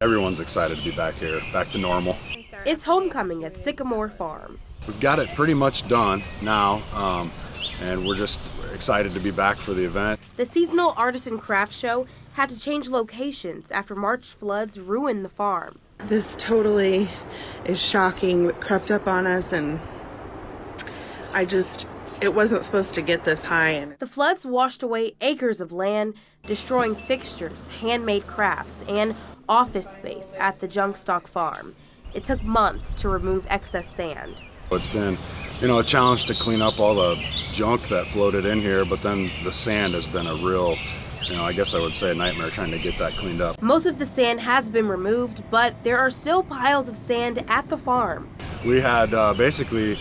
Everyone's excited to be back here, back to normal. It's homecoming at Sycamore Farm. We've got it pretty much done now, um, and we're just excited to be back for the event. The seasonal artisan craft show had to change locations after March floods ruined the farm. This totally is shocking. It crept up on us, and I just, it wasn't supposed to get this high. And The floods washed away acres of land, destroying fixtures, handmade crafts, and office space at the Junkstock farm. It took months to remove excess sand. It's been, you know, a challenge to clean up all the junk that floated in here, but then the sand has been a real, you know, I guess I would say a nightmare trying to get that cleaned up. Most of the sand has been removed, but there are still piles of sand at the farm. We had uh, basically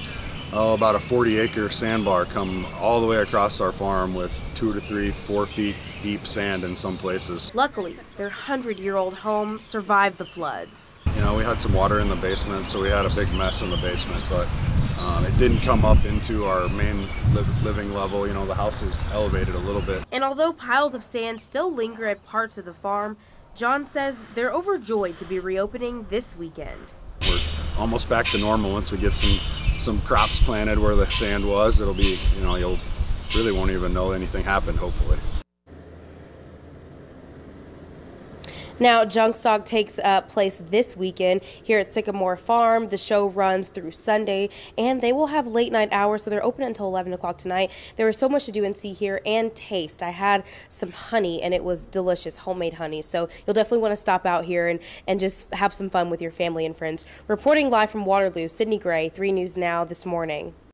oh, about a 40 acre sandbar come all the way across our farm with two to three, four feet deep sand in some places. Luckily, their 100 year old home survived the floods. You know, we had some water in the basement, so we had a big mess in the basement, but um, it didn't come up into our main li- living level. You know, the house is elevated a little bit. And although piles of sand still linger at parts of the farm, John says they're overjoyed to be reopening this weekend. We're almost back to normal once we get some some crops planted where the sand was. It'll be, you know, you'll really won't even know anything happened. Hopefully. Now, Junkstock takes uh, place this weekend here at Sycamore Farm. The show runs through Sunday, and they will have late night hours, so they're open until 11 o'clock tonight. There was so much to do and see here and taste. I had some honey, and it was delicious, homemade honey. So you'll definitely want to stop out here and, and just have some fun with your family and friends. Reporting live from Waterloo, Sydney Gray, 3 News Now this morning.